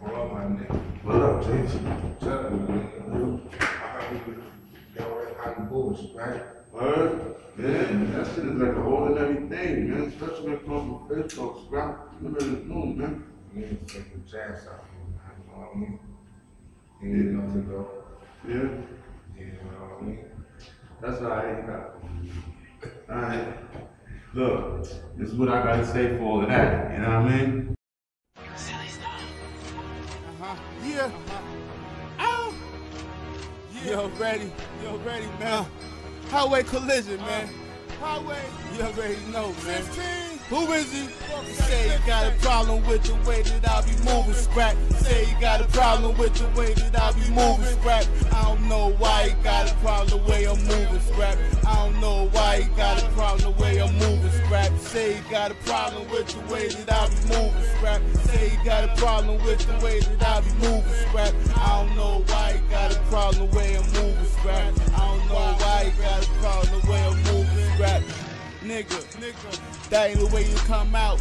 Well, my nigga. What up, Jason? Tell me, nigga. I heard you already how you moves, right? Word? Man, that shit is like a ordinary thing, man. Especially when it comes to fish or scrap. You know the moon, man. Niggas take the chance out, man. You know what I mean? You ain't know to go. Yeah. You know what I mean? That's all right. Alright. Look, this is what I gotta say for all of that. You know what I mean? You ready. Yo, ready, man. Highway collision, man. Uh. Highway. You already know, man. 15. Who is he? Say you got a problem with the way that I be moving scrap. Say you got a problem with the way that I be moving scrap. I don't know why you got a problem the way I'm moving scrap. I don't know why you got a problem the way I'm moving scrap. Say you got a problem with the way that I be moving scrap. Say you got a problem with the way that I be moving scrap. That ain't the way you come out.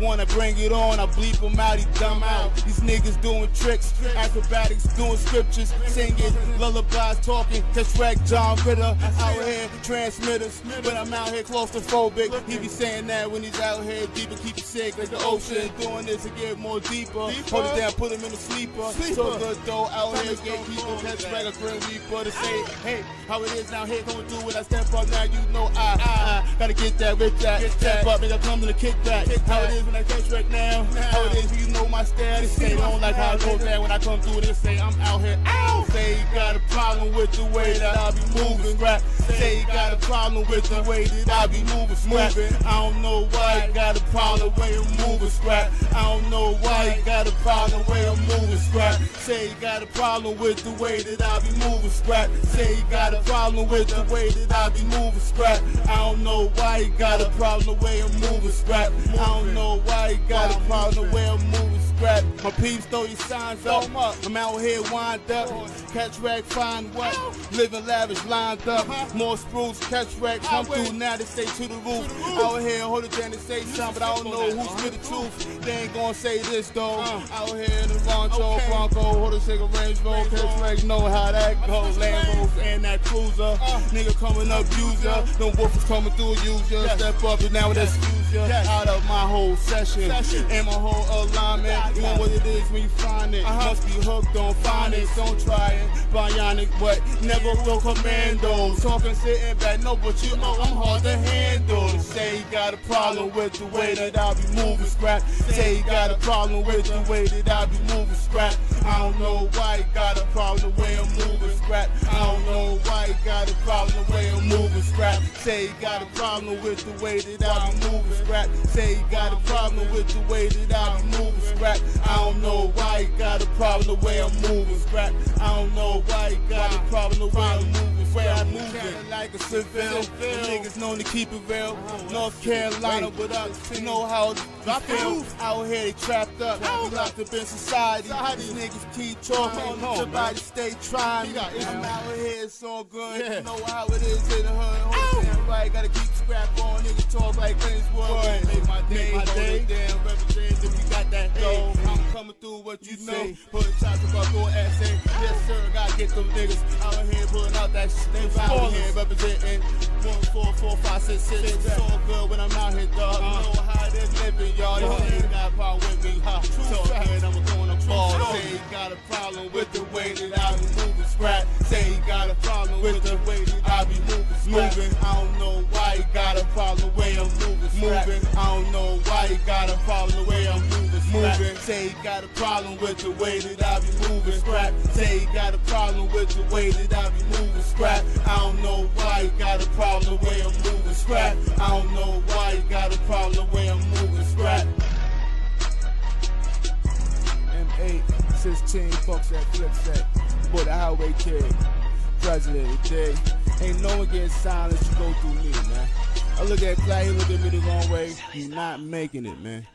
Wanna bring it on, I bleep them out, he dumb out. These niggas doing tricks, acrobatics, doing scriptures, singing, lullabies, talking, catch wreck, John Ritter, out here, transmitters. But I'm out here claustrophobic, he be saying that when he's out here deeper, keep it sick like the ocean. Doing this to get more deeper. Hold it down, put him in a sleeper. So good though, out here, gatekeeper, catch wreck, a grim reaper to say, hey, how it is now here, coming through when I step up now, you know I, I, I gotta get that, rich that, step up, nigga, come to the kickback. How it is when I catch wreck now, how it is you know my status. Say don't like how I go down when I come through this, say I'm out here, ow. Say you got a problem with the way that I be moving, rap. Say you got a problem with the way that I be moving, scrap. I don't know why you got a problem the way I'm moving, scrap. I don't know why you got a problem the way I'm moving, scrap. Say you got a problem with the way that I be moving, scrap. Say you got a problem with the way that I be moving, scrap. I don't know why you got a problem the way I'm moving, scrap. I don't know why you got a problem the way I'm moving, scrap. My peeps throw your signs up. I'm out here wind up. Catch wreck, find what? Living lavish, lined up. More spruce, catch wreck, come through now they stay to the roof. Out here, hold it down and say something, but I don't know who's with the truth. They ain't gonna say this though. Out here in the Roncho, Bronco, hold a cigarette, Range Rover, catch wreck, know how that goes. Lambos and that cruiser. Nigga coming up, user. Them woofers coming through, user. Step up and now that's user. Out of my whole session and my whole alignment. You know what it is when you find it. Uh-huh. Must be hooked on finance. Don't try it. Bionic, but never will commando. Talking, sitting back, no, but you know I'm hard to handle. Say you got a problem with the way that I be moving scrap. Say you got a problem with the way that I be moving scrap. I don't know why you got a problem the way I'm moving scrap. I don't know why you got a problem the way I'm moving scrap. Say you got a problem with the way that I be moving scrap. Say you got a problem with the way that I be moving scrap. I don't know why you got a problem the way I'm moving scrap. I don't know why you got a problem the way I'm moving. Moving like a civil. Niggas known to keep it real. North Carolina, what up? You know how it feel. Out here they trapped up, locked up in society. These niggas keep talking. Somebody stay trying. I'm out here, it's all good. You know how it is in the hood. Hold it down right, gotta keep scrap on. Niggas talk like Clintwood. Make my day, hold it down. Represent if you got that dough. I'm coming through what you say. Put chop about go essay. Yes, sir, gotta get them niggas out here putting out that shit. They out here representing one, four, four, five, six, six. It's all good when I'm out here, dog. You know how is living, y'all. You ain't got a problem with me, huh? Good, I'm going to. Say you got a problem with the way that I say you got a problem with the way that I be moving scrap. Say you got a problem with the way that I be moving scrap. I don't know why you got a problem the way I'm moving scrap. I don't know why you got a problem the way I'm moving scrap. M8, 16 bucks at flip set. Boy, the highway kid. President of the day. Ain't no one getting silenced, you go through me, man. I look at Clay, he look at me the wrong way. You're not making it, man.